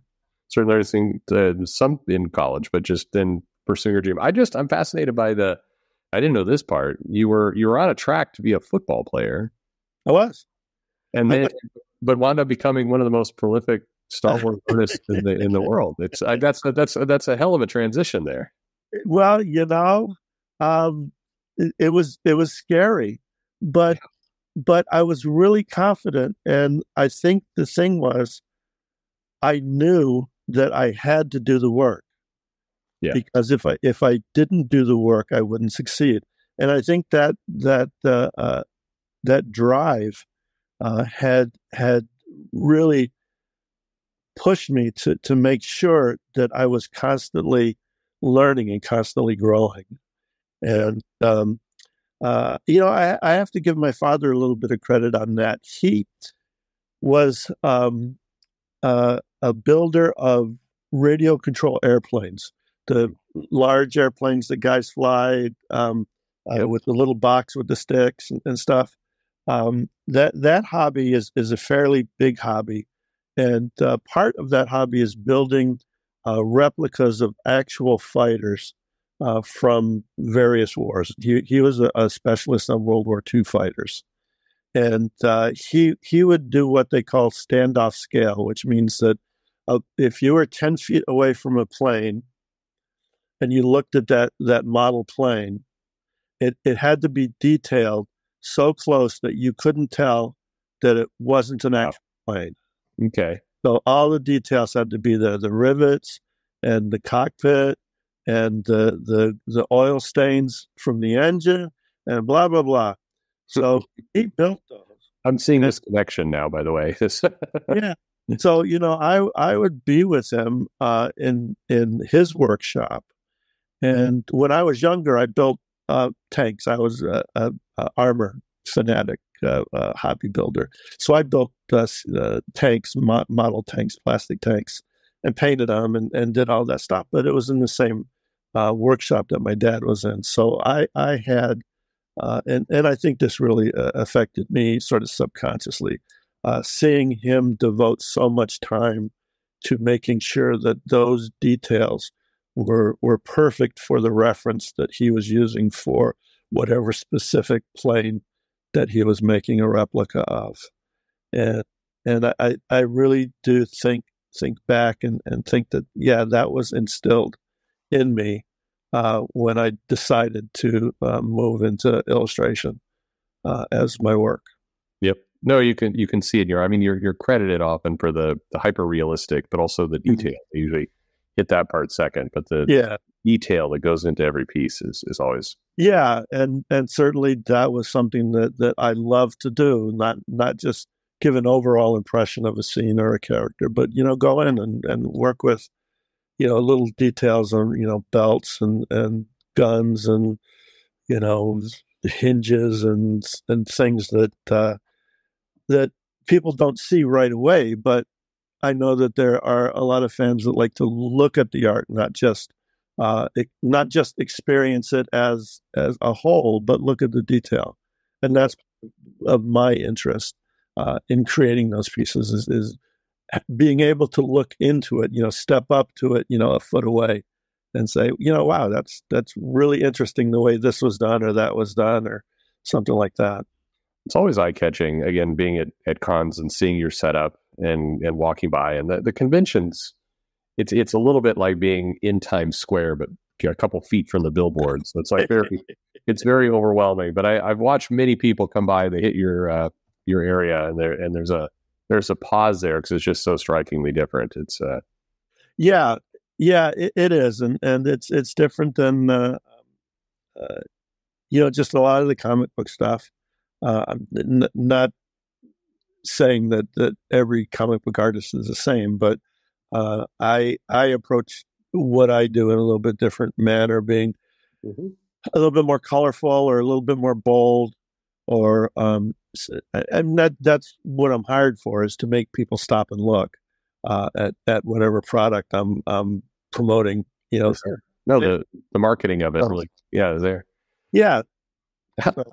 certainly learning uh, some in college, but just then pursuing your dream. I just I'm fascinated by the. I didn't know this part. You were you were on a track to be a football player. I was, and then but wound up becoming one of the most prolific Star Wars artists in the in the world. It's I, that's that's that's a hell of a transition there. Well, you know, um, it, it, was it was scary, but but I was really confident, and I think the thing was, I knew that I had to do the work. Yeah. Because if I if I didn't do the work, I wouldn't succeed. And I think that that uh, uh, that drive uh, had had really pushed me to to make sure that I was constantly learning and constantly growing. And um, uh, you know, I, I, have to give my father a little bit of credit on that. He was um, uh, a builder of radio control airplanes, the large airplanes that guys fly um, uh, with the little box with the sticks and, and stuff. Um, that that hobby is is a fairly big hobby, and uh, part of that hobby is building uh, replicas of actual fighters uh, from various wars. He he was a, a, specialist on World War II fighters, and uh, he he would do what they call standoff scale, which means that uh, if you were ten feet away from a plane, and you looked at that that model plane, it it had to be detailed so close that you couldn't tell that it wasn't an actual plane. Okay. So all the details had to be there the rivets and the cockpit and the the the oil stains from the engine and blah blah blah. So he built those. I'm seeing this connection now. By the way, yeah. So you know, I I would be with him uh, in in his workshop, and when I was younger, I built uh, tanks. I was a, a, a armor fanatic, uh, hobby builder. So I built uh, tanks, mo- model tanks, plastic tanks, and painted them and, and did all that stuff. But it was in the same uh, workshop that my dad was in. So I, I had, uh, and, and I think this really uh, affected me sort of subconsciously, uh, seeing him devote so much time to making sure that those details were, were perfect for the reference that he was using for whatever specific plane that he was making a replica of. And, and I, I really do think think back and, and think that yeah that was instilled in me uh, when I decided to uh, move into illustration uh, as my work. Yep. No, you can you can see it here. I mean, you're you're credited often for the the hyper realistic, but also the mm-hmm. detail. Mm-hmm. usually hit that part second, but the yeah detail that goes into every piece is is always yeah, and and certainly that was something that that I love to do. Not not just give an overall impression of a scene or a character, but you know, go in and, and work with you know, little details on, you know, belts and, and guns and, you know, hinges and, and things that, uh, that people don't see right away. But I know that there are a lot of fans that like to look at the art, not just, uh, it, not just experience it as, as a whole, but look at the detail. And that's of my interest, uh, in creating those pieces is, is being able to look into it, you know, step up to it, you know, a foot away and say, you know, wow, that's that's really interesting the way this was done or that was done or something like that. It's always eye catching, again, being at, at cons and seeing your setup and and walking by and the, the conventions it's it's a little bit like being in Times Square, but a couple feet from the billboard. So it's like very it's very overwhelming. But I, I've watched many people come by, they hit your uh, your area and there and there's a there's a pause there because it's just so strikingly different. It's uh, yeah, yeah, it, it is, and and it's it's different than uh, uh, you know just a lot of the comic book stuff. Uh, n- not saying that that every comic book artist is the same, but uh, I I approach what I do in a little bit different manner, being mm-hmm. a little bit more colorful or a little bit more bold, or um, and that that's what I'm hired for is to make people stop and look uh, at at whatever product I'm I'm promoting. You know, no, the the marketing of it, really, yeah, there. Yeah.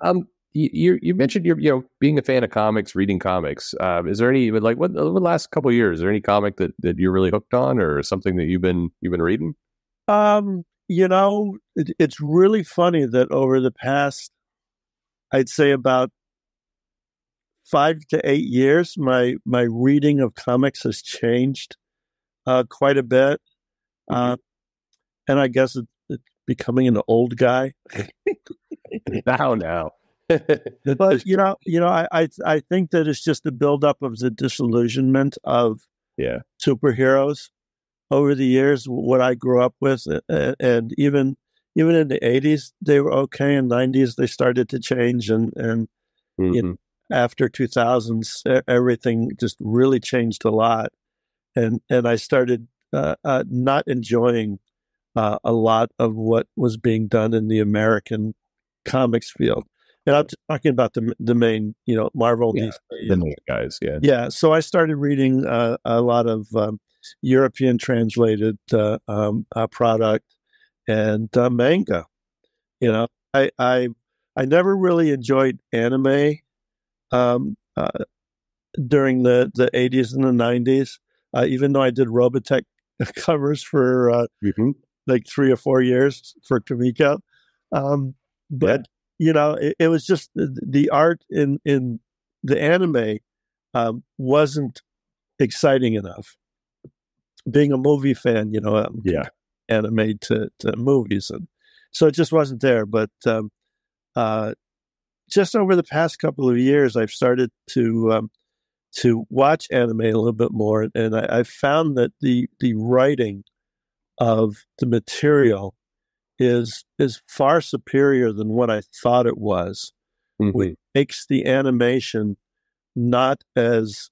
Um, you you mentioned you're you know being a fan of comics, reading comics. Um, is there any like what the last couple years? Is there any comic that that you're really hooked on, or something that you've been you've been reading? Um, you know, it, it's really funny that over the past, I'd say about five to eight years, my my reading of comics has changed uh, quite a bit, uh, and I guess it, it's becoming an old guy. now, now. But you know, you know, I, I I think that it's just the buildup of the disillusionment of yeah superheroes over the years. What I grew up with, and, and even even in the eighties, they were okay. In nineties, they started to change, and and mm-hmm. you know, after 2000s, everything just really changed a lot. And, and I started uh, uh, not enjoying uh, a lot of what was being done in the American comics field. And I'm talking about the the main, you know, Marvel, yeah, DC, guys. Yeah, yeah. So I started reading uh, a lot of um, European translated uh, um, uh, product and manga. You know, I I I never really enjoyed anime um, uh, during the, the 80s and the 90s, uh, even though I did Robotech covers for uh, mm-hmm. like three or four years for Comico. Um, but, yeah. You know, it, it, was just the, the, art in, in the anime um, wasn't exciting enough. Being a movie fan, you know, um, yeah, anime to, to movies. And so it just wasn't there. But um, uh, just over the past couple of years, I've started to um, to watch anime a little bit more, and I, I found that the the writing of the material is is far superior than what I thought it was. Mhm. Which makes the animation not as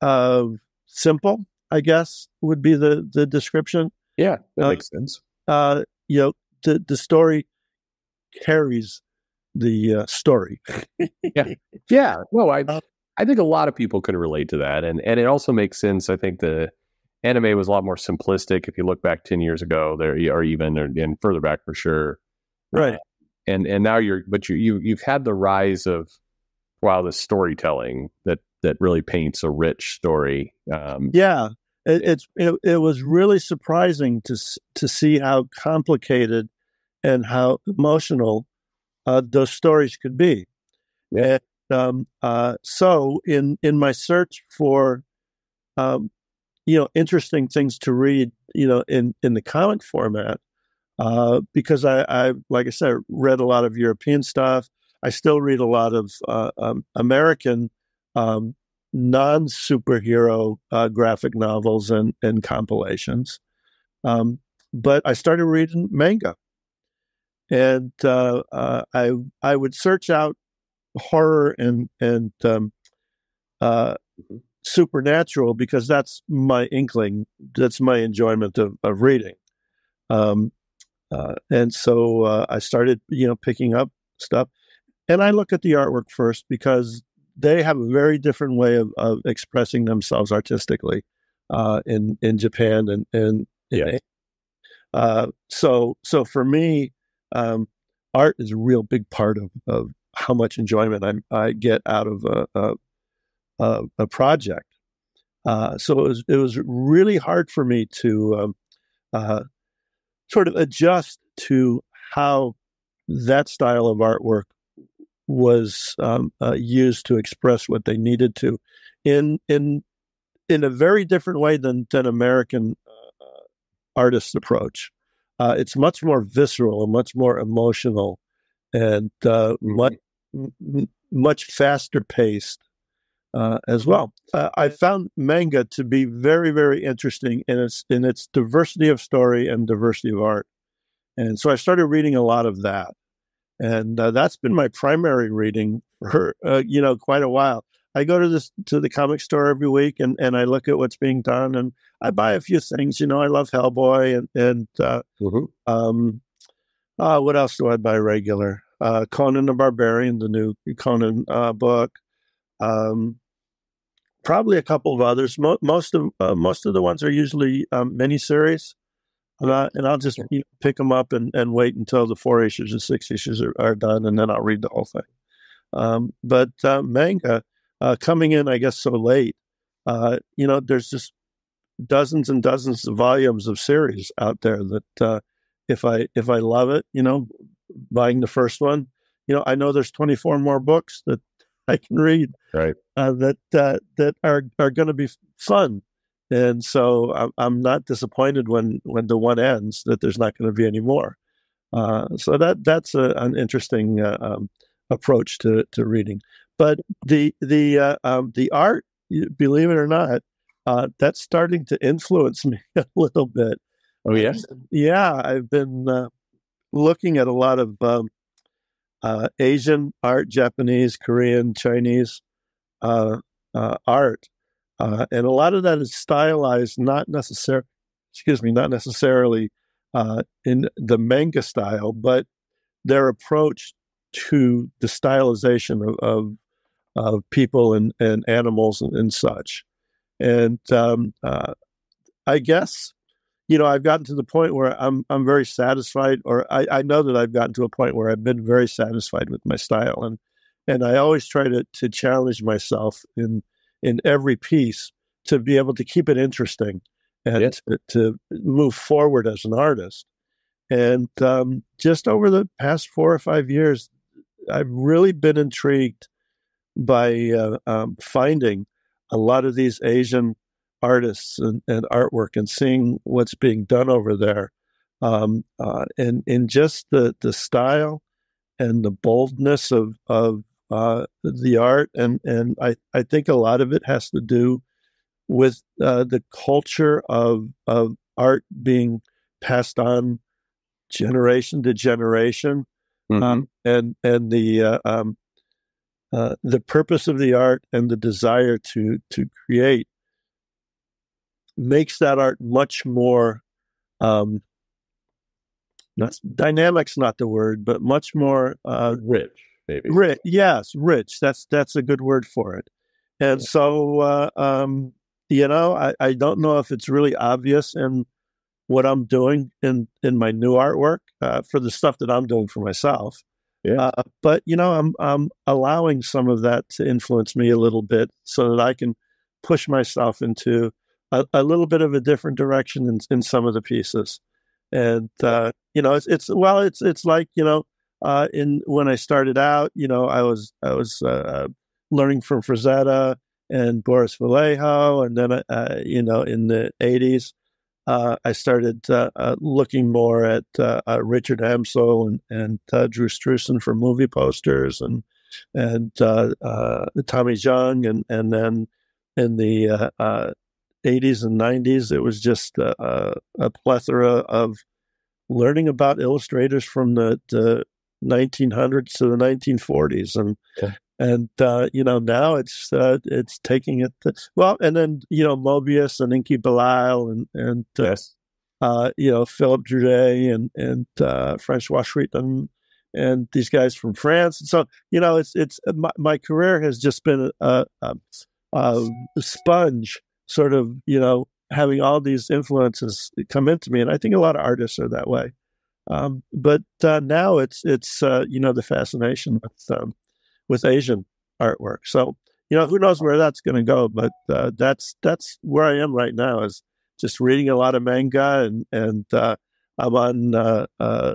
uh, simple, I guess would be the the description. Yeah, that Uh, makes sense. Uh, you know, the the story carries the uh, story. Yeah, no, I Uh, I think a lot of people can relate to that, and and it also makes sense. I think the anime was a lot more simplistic if you look back ten years ago, there or even or, and further back for sure. Right. And and now you're, but you you you've had the rise of wow, the storytelling that that really paints a rich story. Um, Yeah, it, it's it, it was really surprising to to see how complicated and how emotional uh, those stories could be. Yeah. And, um, uh, so in in my search for um, you know interesting things to read, you know, in in the comic format, uh, because I, I like I said read a lot of European stuff. I still read a lot of uh, um, American um, non superhero uh, graphic novels and, and compilations. Um, but I started reading manga, and uh, uh, I I would search out horror and and um, uh, Mhm. Supernatural because that's my inkling. That's my enjoyment of, of reading. Um, uh, and so uh, I started, you know, picking up stuff, and I look at the artwork first because they have a very different way of, of expressing themselves artistically uh, in in Japan and and Yeah. uh, so so for me, um, art is a real big part of, of how much enjoyment I, I get out of a a, a, a project. Uh, so it was it was really hard for me to um, uh, sort of adjust to how that style of artwork was um, uh, used to express what they needed to in in in a very different way than than American uh, uh, artists approach. Uh, it's much more visceral and much more emotional, and uh, much m- much faster paced uh, as well. Uh, I found manga to be very very interesting in its in its diversity of story and diversity of art, and so I started reading a lot of that and uh, that's been my primary reading for uh, you know quite a while. I go to this to the comic store every week and, and I look at what's being done and I buy a few things. You know, I love Hellboy and and uh, mhm. um, uh, what else do I buy regular? Uh, Conan the Barbarian, the new Conan uh, book. Um, probably a couple of others. Mo- most of uh, most of the ones are usually um, miniseries, and, I, and I'll just you know, pick them up and, and wait until the four issues or six issues are, are done, and then I'll read the whole thing. Um, but uh, manga uh, coming in, I guess, so late. Uh, you know, there's just dozens and dozens of volumes of series out there that uh, if I if I love it, you know, buying the first one, you know, I know there's 24 more books that I can read Right. uh, that uh, that are are going to be fun, and so I'm, I'm not disappointed when when the one ends that there's not going to be any more. Uh, so that that's a, an interesting uh, um, approach to to reading. But the the uh, um, the art, believe it or not, uh, that's starting to influence me a little bit. Oh yeah. Yeah, I've been uh, looking at a lot of um, uh, Asian art, Japanese, Korean, Chinese uh, uh, art, uh, and a lot of that is stylized, not necessarily, excuse me, not necessarily uh, in the manga style, but their approach to the stylization of of, of people and, and animals and, and such. And um, I guess you know I've gotten to the point where I'm I'm very satisfied, or I, I know that I've gotten to a point where I've been very satisfied with my style, and and I always try to to challenge myself in in every piece to be able to keep it interesting and Yeah. to, to move forward as an artist. And um, just over the past four or five years, I've really been intrigued by uh, um, finding a lot of these Asian artists and, and artwork and seeing what's being done over there. Um, uh, and in just the, the style and the boldness of, of uh, the art. And, and I, I think a lot of it has to do with uh, the culture of, of art being passed on generation to generation, Mhm. um, and and the uh, um, uh, the purpose of the art and the desire to to create makes that art much more um, not dynamic's not the word, but much more uh, rich, maybe. Rich, yes, rich. That's that's a good word for it. And Yeah. so, uh, um, you know, I, I don't know if it's really obvious in what I'm doing in in my new artwork uh, for the stuff that I'm doing for myself. Yeah. Uh, but you know, I'm I'm allowing some of that to influence me a little bit so that I can push myself into a, a little bit of a different direction in, in some of the pieces. And uh, you know, it's it's well, it's it's like you know, uh, in when I started out, you know, I was I was uh, learning from Frazetta and Boris Vallejo, and then uh, you know, in the '80s, uh, I started uh, uh, looking more at uh, uh, Richard Amsel and and uh, Drew Struzan for movie posters, and and uh, uh, Tommy Jung, and and then in the uh, uh, 80s and 90s, it was just a, a, plethora of learning about illustrators from the, the 1900s to the 1940s, and Yeah. and uh, you know now it's uh, it's taking it to, well, and then you know Moebius and Enki Bilal and and uh, Yes. uh, you know Philip Druillet and and uh, Francois Schuiten and these guys from France. And so you know it's it's my, my career has just been a, a, a sponge, sort of you know having all these influences come into me, and I think a lot of artists are that way. Um, but uh, now it's it's uh, you know the fascination with um, with Asian artwork. So you know who knows where that's going to go, but uh, that's that's where I am right now. Is just reading a lot of manga and and uh, I'm on uh, uh,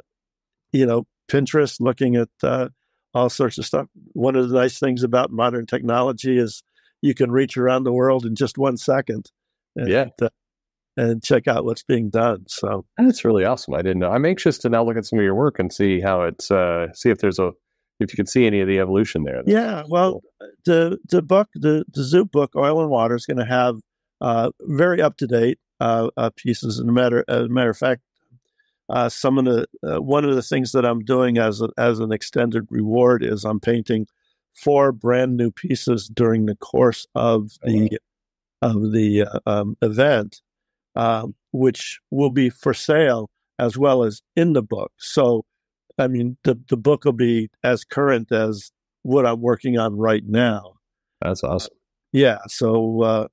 you know Pinterest looking at all sorts of stuff. One of the nice things about modern technology is you can reach around the world in just one second. And, Yeah. uh, and check out what's being done. So That's really awesome. I didn't know. I'm anxious to now look at some of your work and see how it's uh see if there's a if you can see any of the evolution there. yeah, well, the the book, the the Zoop book, Oil and Water, is going to have uh, very up to date uh, uh, pieces. And a matter as a matter of fact, uh, some of the uh, one of the things that I'm doing as a, as an extended reward is I'm painting four brand new pieces during the course of Oh, the of the uh, um, event, um, which will be for sale as well as in the book. So, I mean, the the book will be as current as what I'm working on right now. That's awesome. Yeah, so uh,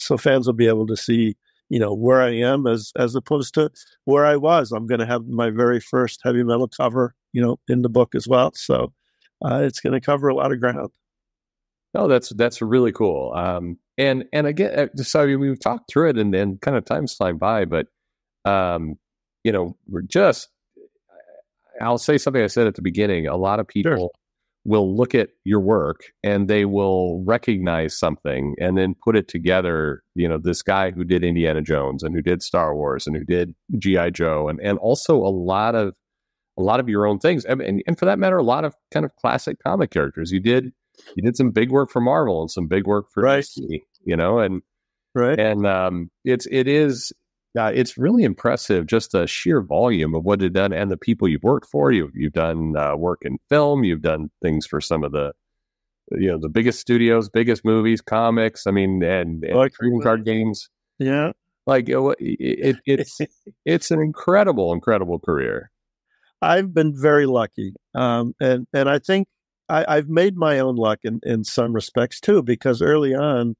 so fans will be able to see, you know, where I am as as opposed to where I was. I'm going to have my very first heavy metal cover, you know, in the book as well. So uh, it's going to cover a lot of ground. No, that's that's really cool. Um, and and again, uh, so I mean, we've talked through it, and then kind of time's flying by, but um, you know, we're just. I'll say something I said at the beginning. A lot of people will look at your work and they will recognize something and then put it together. You know, this guy who did Indiana Jones and who did Star Wars and who did GI Joe and and also a lot of a lot of your own things and, and, and for that matter, a lot of kind of classic comic characters. You did you did some big work for Marvel and some big work for Right. DC, you know, and Right. and um, it's it is uh, it's really impressive just the sheer volume of what you've done and the people you've worked for. You've you've done uh, work in film. You've done things for some of the you know the biggest studios, biggest movies, comics. I mean, and, and Like- trading card games. yeah. Like it, it, it's it's an incredible, incredible career. I've been very lucky, um, and and I think I, I've made my own luck in, in some respects too, because early on,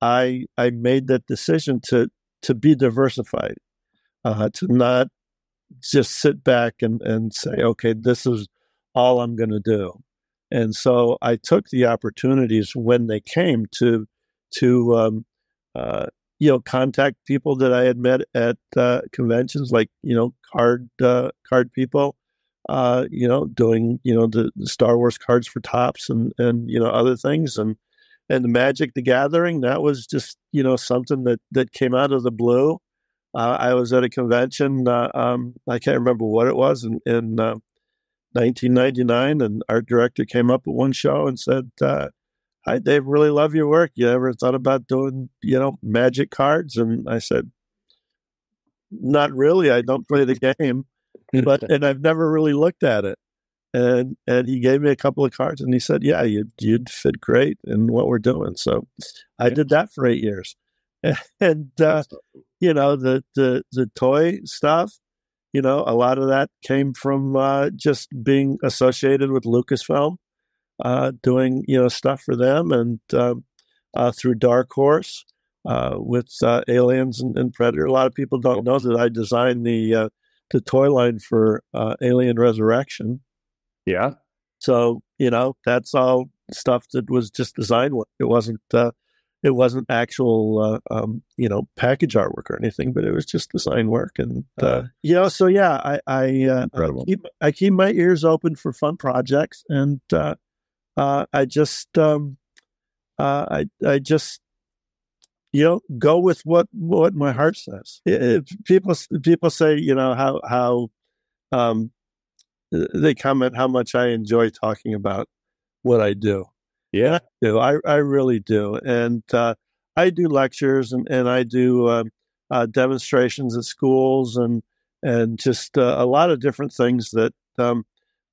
I I made that decision to to be diversified, uh, to not just sit back and and say, okay, this is all I'm going to do, and so I took the opportunities when they came to to um, uh, you know contact people that I had met at uh, conventions, like you know card uh, card people, uh, you know doing you know the, the Star Wars cards for Topps and and you know other things and and the Magic the Gathering that was just you know something that that came out of the blue. Uh, I was at a convention. Uh, um, I can't remember what it was in, in uh, 1999, and our director came up at one show and said, uh, "Hi, Dave. Really love your work. You ever thought about doing you know Magic cards?" And I said, "Not really. I don't play the game." But and I've never really looked at it. And and he gave me a couple of cards, and he said, "Yeah, you'd you'd fit great in what we're doing." So I did that for eight years, and uh, you know the the the toy stuff. You know, a lot of that came from uh, just being associated with Lucasfilm, uh, doing you know stuff for them, and um, uh, through Dark Horse uh, with uh, Aliens and, and, Predator. A lot of people don't know that I designed the the toy line for Alien Resurrection. Yeah. So you know that's all stuff that was just design work. It wasn't uh, it wasn't actual uh, um, you know package artwork or anything, but it was just design work and uh, uh, you know so yeah I I, uh, I, keep I keep my ears open for fun projects and uh, uh, I just um, I I just you know go with what what my heart says. If people people say you know how how um, they comment how much I enjoy talking about what I do. Yeah, I do. I, I really do. And uh, I do lectures and, and I do uh, uh, demonstrations at schools and and just uh, a lot of different things that um,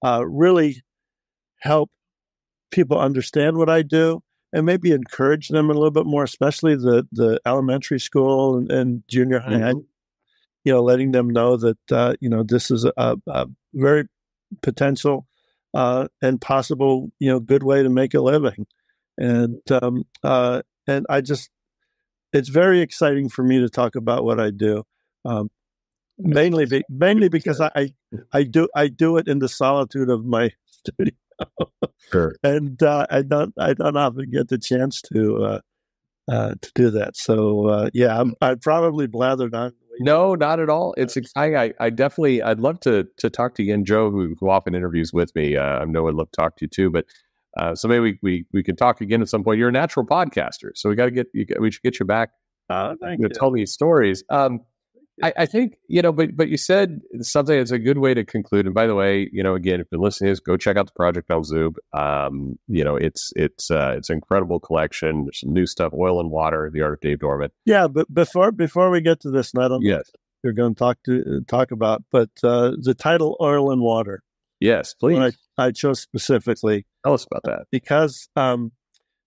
uh, really help people understand what I do and maybe encourage them a little bit more, especially the the elementary school and, and junior high. Mm-hmm. You know, letting them know that uh, you know this is a, a very potential uh, and possible, you know, good way to make a living. And um, uh, and I just, it's very exciting for me to talk about what I do. Um, mainly, be, mainly because I, I do I do it in the solitude of my studio. Sure. And uh, I don't I don't often get the chance to uh, uh, to do that. So uh, yeah, I'm, I probably blathered on no, not at all. It's exciting. I, I definitely, I'd love to to talk to you again, Joe, who, who often interviews with me. Uh, I know I'd love to talk to you too, but uh, so maybe we, we we can talk again at some point. You're a natural podcaster, so we got to get you. We should get you back. Uh, thank you. Tell me stories. Um, I, I, think you know, but but you said something that's a good way to conclude. And by the way, you know, again, if you're listening, go check out the Project Belzoob. Um, you know, it's it's uh, it's an incredible collection. There's some new stuff, Oil and Water, The Art of Dave Dorman. Yeah, but before before we get to this, I don't yes. you're going to talk to talk about, but uh, the title Oil and Water. Yes, please. I, I, chose specifically. Tell us about that because um,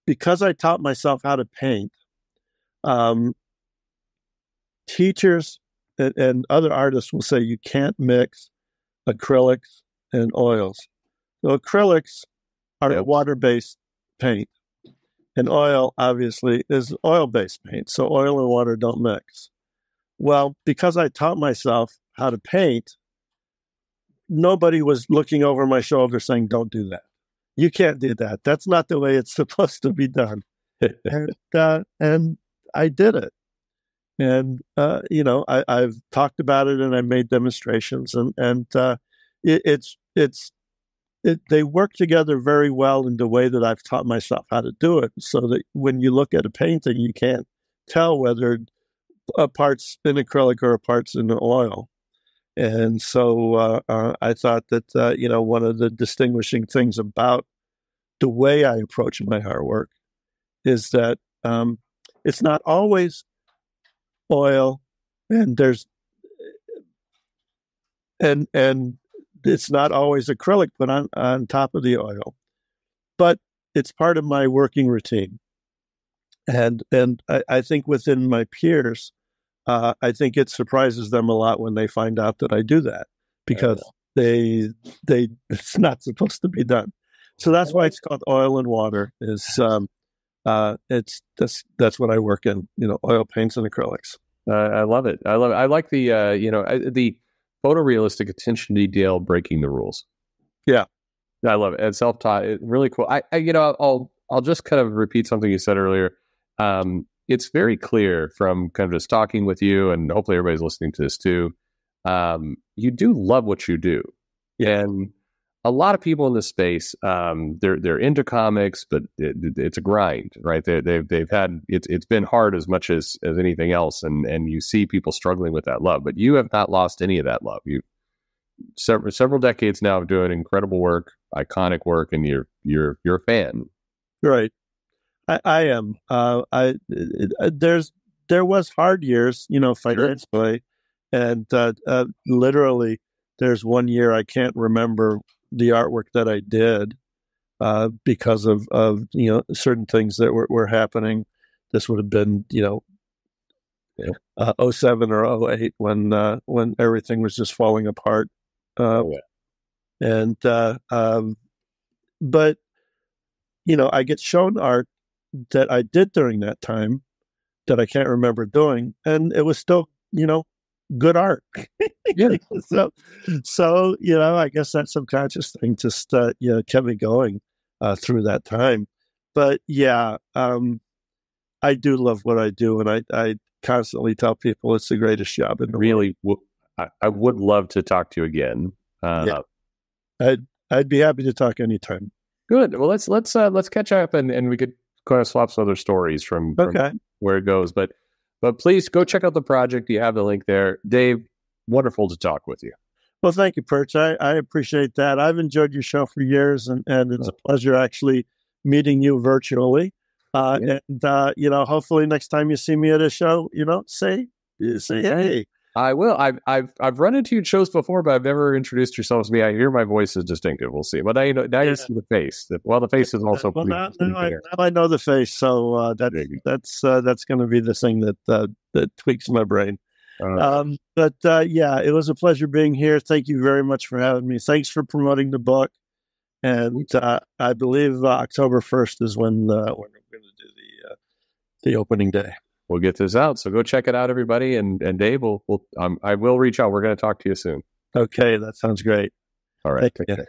because I taught myself how to paint. Um, teachers and, and other artists will say you can't mix acrylics and oils. So acrylics are yep. water-based paint, and oil obviously is oil-based paint. So oil and water don't mix. Well, because I taught myself how to paint, nobody was looking over my shoulder saying, "Don't do that. You can't do that. That's not the way it's supposed to be done." and, uh, and I did it and uh, you know I, have talked about it and I made demonstrations and and uh, it, it's it's it, they work together very well in the way that I've taught myself how to do it, so that when you look at a painting, you can't tell whether a part's in acrylic or a part's in oil. And so uh, uh I thought that uh, you know one of the distinguishing things about the way I approach my artwork is that um, it's not always oil, and there's and and it's not always acrylic but on on top of the oil, but it's part of my working routine. And and I, I think within my peers, uh, I think it surprises them a lot when they find out that I do that because they they it's not supposed to be done. So that's why it's called oil and water. Is um, uh, it's that's that's what I work in. You know, oil paints and acrylics. Uh, I love it. I love it. I like the uh, you know the photorealistic attention to detail, breaking the rules. Yeah, I love it. And self taught, really cool. I, I, you know I'll I'll just kind of repeat something you said earlier. Um, it's very clear from kind of just talking with you, and hopefully everybody's listening to this too. Um, you do love what you do, yeah. and a lot of people in this space, um, they're they're into comics, but it, it's a grind, right? They, they've they've had it's it's been hard as much as as anything else, and and you see people struggling with that love, but you have not lost any of that love. You several several decades now of doing incredible work, iconic work, and you're you're you're a fan, right? I, I am. Uh, I uh, there's there was hard years, you know, financially, sure. and uh, uh, literally there's one year I can't remember the artwork that I did uh, because of, of you know certain things that were, were happening. This would have been you know yeah. uh, 07 or 08 when uh, when everything was just falling apart. Uh, yeah. And uh, um, but you know, I get shown art that I did during that time that I can't remember doing, and it was still you know good art. yeah. so so you know, I guess that subconscious thing just uh, you know kept me going uh, through that time. But yeah, um, I do love what I do, and I, I constantly tell people it's the greatest job in the really. I would love to talk to you again. Uh, yeah. I'd I'd be happy to talk anytime. Good. Well, let's let's uh, let's catch up, and, and we could kind of swap some other stories from, from where it goes. But but please go check out the project. You have the link there, Dave. Wonderful to talk with you. Well, thank you, Perch. I, I appreciate that. I've enjoyed your show for years, and, and it's a pleasure actually meeting you virtually. Uh, yeah. And uh, you know, hopefully next time you see me at a show, you know, say say hey. I will. I've I've I've run into you at shows before, but I've never introduced yourself to me. I hear my voice is distinctive. We'll see. But I know now yeah. you see the face. Well, the face is also. Well, now, now, I, now, I, know the face, so uh, that, that's uh, that's going to be the thing that uh, that tweaks my brain. Uh, um, but uh, yeah, it was a pleasure being here. Thank you very much for having me. Thanks for promoting the book. And uh, I believe October first is when when we're going to do the the opening day we'll get this out. So go check it out, everybody. And and Dave, will will um, I will reach out. We're going to talk to you soon. Okay, that sounds great. All right. Take care.